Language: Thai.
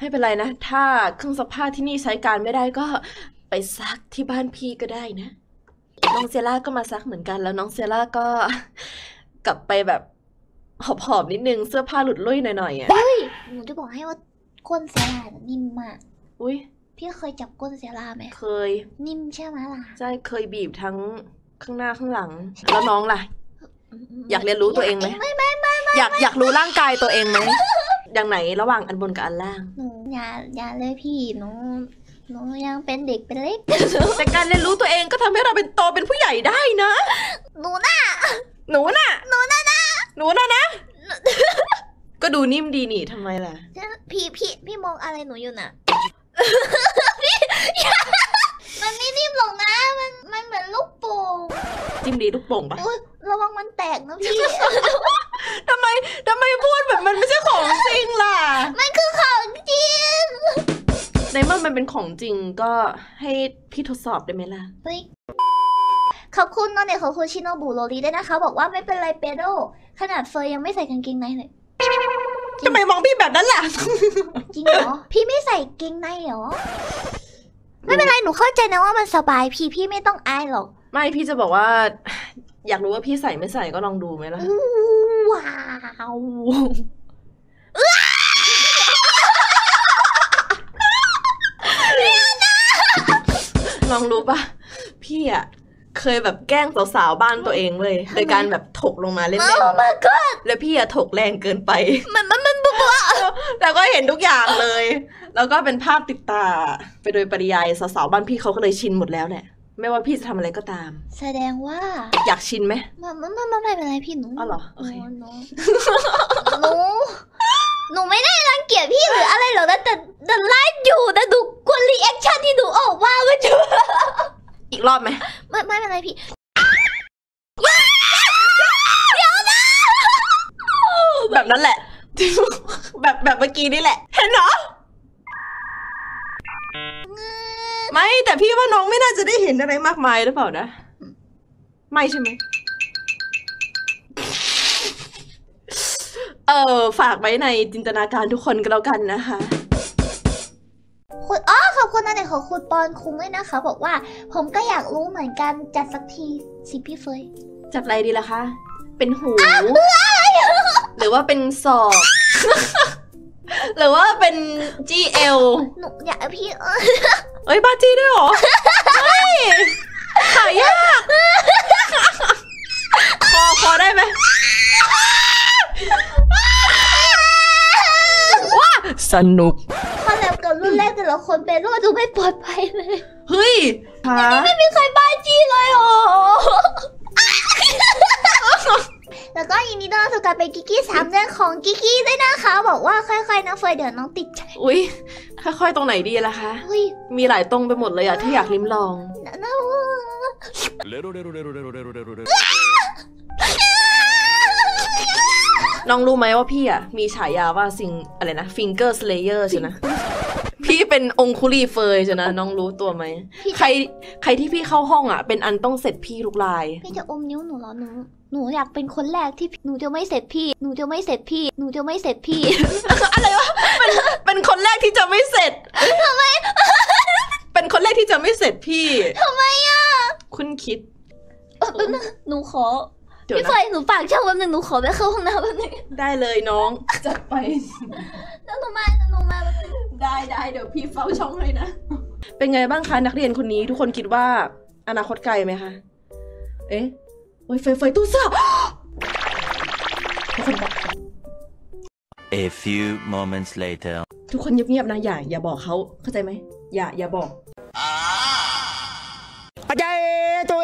ไม่เป็นไรนะ ถ้าเครื่องซักผ้าที่นี่ใช้การไม่ได้ก็ไปซักที่บ้านพี่ก็ได้นะ น้องเซล่าก็มาซักเหมือนกัน แล้วน้องเซล่าก็กลับไปแบบหอบๆนิดนึงเสื้อผ้าหลุดลุ่ยหน่อยๆอะหนูจะบอกให้ว่าก้นเซียร่าน่ะนิ่มมาก อุ้ยพี่เคยจับก้นเซียร่าไหมเคย นิ่มใช่ไหมล่ะใช่เคยบีบทั้งข้างหน้าข้างหลัง แล้วน้องล่ะ อยากเรียนรู้ตัวเองไหมไม่ไม่ไม่อยากอยากรู้ร่างกายตัวเองไหมอย่างไหนระหว่างอันบนกับอันล่าง หนู อย่าอย่าเลยพี่หนูหนูยังเป็นเด็กเป็นเล็ก แต่การเรียนรู้ตัวเองก็ทำให้เราเป็นโตเป็นผู้ใหญ่ได้นะ หนูน่ะหนูน่ะ หนูน่ะนะหนูน่ะนะ ก็ดูนิ่มดีนี่ทำไมล่ะ พี่พี่พี่มองอะไรหนูอยู่น่ะ พี่มันไม่นิ่มหรอกนะ มันมันเหมือนลูกโป่งจิ้มดีลูกโป่งปะอุ๊ยระวังมันแตกนะพี่ ทำไมทำไมพูดแบบมันไม่ใช่ของจริงล่ะ มันคือของจริง ในเมื่อมันเป็นของจริงก็ให้พี่ทดสอบได้ไหมล่ะ เฮ้ยขอบคุณนอนเด็กขอบคุณชิโนบุโรลีด้วยนะคะ บอกว่าไม่เป็นไรเปโดขนาดเฟยยังไม่ใส่กางเกงในเลย ทำไมมองพี่แบบนั้นล่ะ จริงเหรอ พี่ไม่ใส่เกงในเหรอ ไม่เป็นไรหนูเข้าใจนะว่ามันสบายพี่พี่ไม่ต้องอายหรอกไม่พี่จะบอกว่า อยากรู้ว่าพี่ใส่ไม่ใส่ก็ลองดูไหมล่ะ อู้ว้าว ลองรู้ปะพี่อะเคยแบบแกล้งสาวๆบ้านตัวเองเลยโดยการแบบถกลงมาเล่นโอ้ my god ๆแล้วพี่อะถกแรงเกินไป มันมันมันบัวแล้วก็เห็นทุกอย่างเลย แล้วก็เป็นภาพติดตา ไปโดยปริยายสาวๆบ้านพี่เขาก็เลยชินหมดแล้วแหละไม่ว่าพี่จะทำอะไรก็ตาม แสดงว่า อยากชินไหมมันมันมันมันไม่เป็นไรพี่หนูอ๋อเหรอโอเคหนูหนูหนูไม่ได้รังเกียจพี่ กรอบไหมไม่ไม่เป็นไรพี่แบบนั้นแหละ แบบแบบเมื่อกี้นี่แหละ เห็นเหรอ ไม่แต่พี่ว่าน้องไม่น่าจะได้เห็นอะไรมากมายหรือเปล่านะ ไม่ใช่ไหมเออฝากไว้ในจินตนาการทุกคนก็แล้วกันนะคะคุณอ๋อขอบ คุณนะเนี่ยขอบคุณปอนคุงด้วยนะคะ บอกว่า ผมก็อยากรู้เหมือนกันจัดสักทีสิพี่เฟยจับอะไรดีล่ะคะ เป็นหู หรือว่าเป็นศอก หรือว่าเป็น GL หนูอยากให้พี่เออเอ้ยบาจีด้วยเหรอเฮ้ยหายากคอคอได้ไหมว้าสนุก พอแล้วกับรุ่นแรกแต่ละคนเป็นรอดดูไม่ปลอดภัยเลย เฮ้ยหาไม่มีใครบ้าจี้เลยโอแล้วก็ยินดีต้อนรับสู่การเป็นกิกกี้สามเดือนของกิกกี้ด้วยนะคะ บอกว่าค่อยๆนะเฟยเดี๋ยวน้องติดใจ อุ๊ยค่อยๆตรงไหนดีล่ะคะเฮ้ยมีหลายตรงไปหมดเลยอะที่อยากลิ้มลองนะนะน้องรู้ไหมว่าพี่อะมีฉายาว่าซิงอะไรนะ finger slayer ใช่นะพี่ เป็นองคุลีเฟยใช่นะน้องรู้ตัวไหมพี่ใครใครที่พี่เข้าห้องอะเป็นอันต้องเสร็จพี่ทุกลาย พี่จะอมนิ้วหนูเหรอหนูหนูอยากเป็นคนแรกที่หนูจะไม่เสร็จพี่ หนูจะไม่เสร็จพี่ หนูจะไม่เสร็จพี่เป็นคนแรกที่จะไม่เสร็จทำไม เป็นคนแรกที่จะไม่เสร็จพี่ทำไมอะคุณคิดเออแป๊บนึงหนูขอเดี๋ยวพี่เฟนะยหนูปากช่างแป๊บนึงหนูขอไปเข้าห้องน้ำแป๊บนึงได้เลยน้องจัดไป ได้ได้เดี๋ยวพี่เฝ้าช่องให้นะ เป็นไงบ้างคะนักเรียนคนนี้ทุกคนคิดว่าอนาคตไกลไหมคะ เอ๊ะโอ้ยไฟไฟตู้เสื้อ ทุกคนบอก A few moments later. ทุกคนเงียบๆนะอย่าอย่าบอกเขาเข้าใจไหมอย่าอย่าบอกอาจารย์ตัว